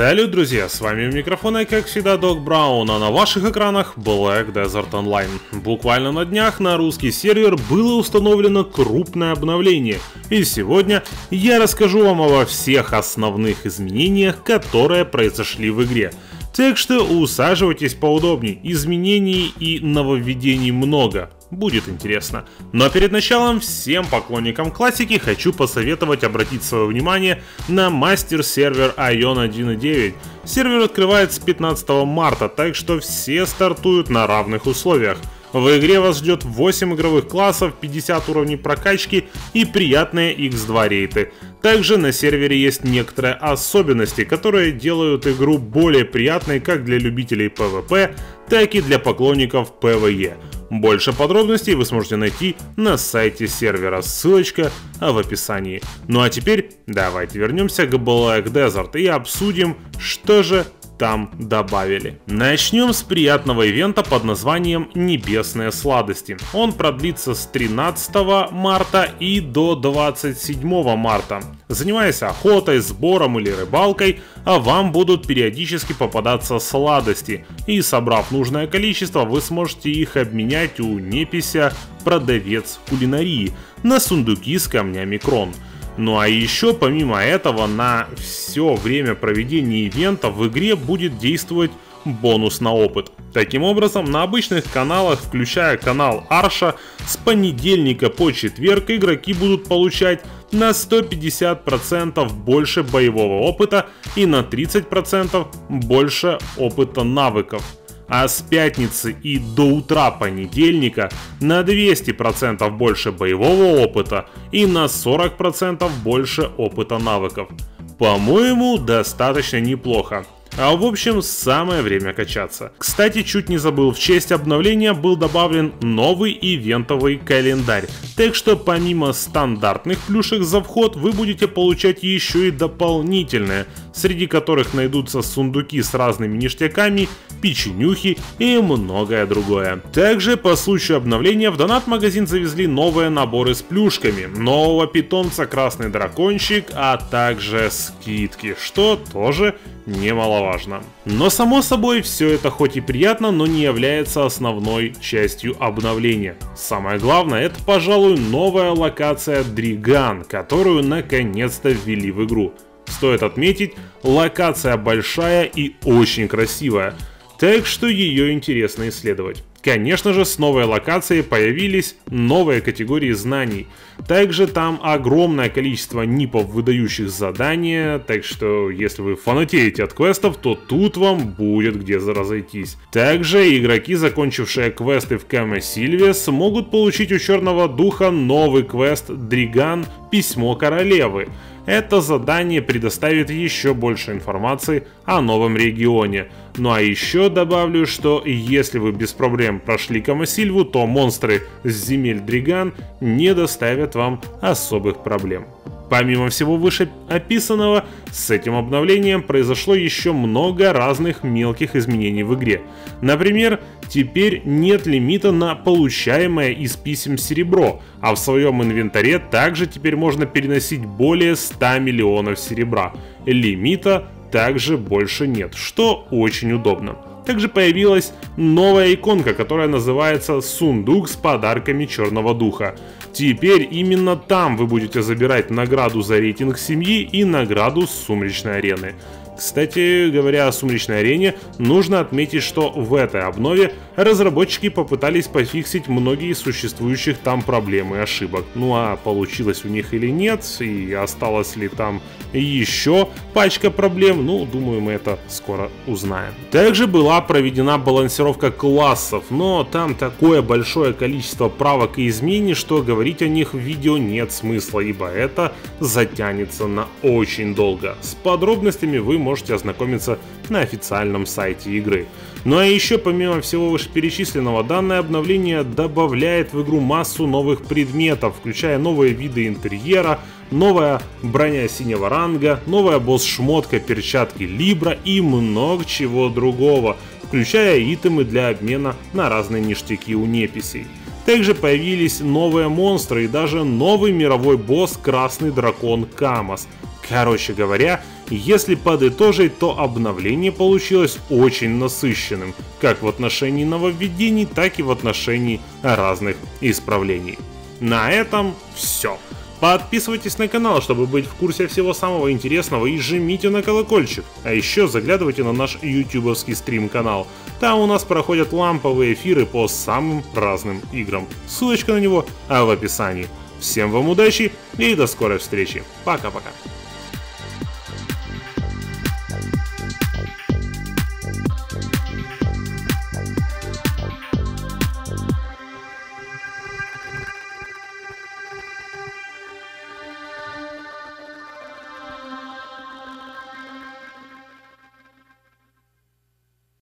Салют, друзья, с вами у микрофона, как всегда, Док Браун, а на ваших экранах Black Desert Online. Буквально на днях на русский сервер было установлено крупное обновление, и сегодня я расскажу вам обо всех основных изменениях, которые произошли в игре. Так что усаживайтесь поудобнее, изменений и нововведений много, будет интересно. Но перед началом всем поклонникам классики хочу посоветовать обратить свое внимание на мастер-сервер Ion 1.9. Сервер открывается с 15 марта, так что все стартуют на равных условиях. В игре вас ждет 8 игровых классов, 50 уровней прокачки и приятные x2 рейты. Также на сервере есть некоторые особенности, которые делают игру более приятной как для любителей PvP, так и для поклонников PvE. Больше подробностей вы сможете найти на сайте сервера, ссылочка в описании. Ну а теперь давайте вернемся к Black Desert и обсудим, что же там добавили. Начнем с приятного ивента под названием «Небесные сладости». Он продлится с 13 марта и до 27 марта. Занимаясь охотой, сбором или рыбалкой, а вам будут периодически попадаться сладости, и собрав нужное количество, вы сможете их обменять у непися продавец кулинарии на сундуки с камнями крон. Ну а еще помимо этого на все время проведения ивента в игре будет действовать бонус на опыт. Таким образом, на обычных каналах, включая канал Арша, с понедельника по четверг игроки будут получать на 150% больше боевого опыта и на 30% больше опыта навыков а с пятницы и до утра понедельника на 200% больше боевого опыта и на 40% больше опыта навыков. По-моему, достаточно неплохо. А в общем, самое время качаться. Кстати, чуть не забыл, в честь обновления был добавлен новый ивентовый календарь. Так что помимо стандартных плюшек за вход, вы будете получать еще и дополнительные, среди которых найдутся сундуки с разными ништяками, печенюхи и многое другое. Также по случаю обновления в донат-магазин завезли новые наборы с плюшками, нового питомца Красный Дракончик, а также скидки, что тоже немаловажно. Но само собой, все это хоть и приятно, но не является основной частью обновления. Самое главное, это, пожалуй, новая локация Дриган, которую наконец-то ввели в игру. Стоит отметить, локация большая и очень красивая, так что ее интересно исследовать. Конечно же, с новой локацией появились новые категории знаний. Также там огромное количество нипов, выдающих задания, так что если вы фанатеете от квестов, то тут вам будет где разойтись. Также игроки, закончившие квесты в Каме Сильве, смогут получить у Черного Духа новый квест Дриган Письмо Королевы. Это задание предоставит еще больше информации о новом регионе. Ну а еще добавлю, что если вы без проблем прошли Камасильву, то монстры с земель Дриган не доставят вам особых проблем. Помимо всего вышеописанного, с этим обновлением произошло еще много разных мелких изменений в игре. Например, теперь нет лимита на получаемое из писем серебро, а в своем инвентаре также теперь можно переносить более 100 миллионов серебра. Лимита также больше нет, что очень удобно. Также появилась новая иконка, которая называется «Сундук с подарками Черного Духа». Теперь именно там вы будете забирать награду за рейтинг семьи и награду с сумречной арены. Кстати говоря о сумречной арене, нужно отметить, что в этой обнове разработчики попытались пофиксить многие существующих там проблемы и ошибок. Ну а получилось у них или нет, и осталось ли там еще пачка проблем, ну думаю мы это скоро узнаем. Также была проведена балансировка классов, но там такое большое количество правок и изменений, что говорить о них в видео нет смысла, ибо это затянется на очень долго. С подробностями вы можете можете ознакомиться на официальном сайте игры. Ну а еще помимо всего вышеперечисленного, данное обновление добавляет в игру массу новых предметов, включая новые виды интерьера, новая броня синего ранга, новая босс-шмотка, перчатки Либра и много чего другого, включая итемы для обмена на разные ништяки у неписей. Также появились новые монстры и даже новый мировой босс Красный Дракон Камас. Короче говоря, Если подытожить, то обновление получилось очень насыщенным, как в отношении нововведений, так и в отношении разных исправлений. На этом все. Подписывайтесь на канал, чтобы быть в курсе всего самого интересного и жмите на колокольчик. А еще заглядывайте на наш ютубовский стрим-канал. Там у нас проходят ламповые эфиры по самым разным играм. Ссылочка на него а в описании. Всем вам удачи и до скорой встречи. Пока-пока.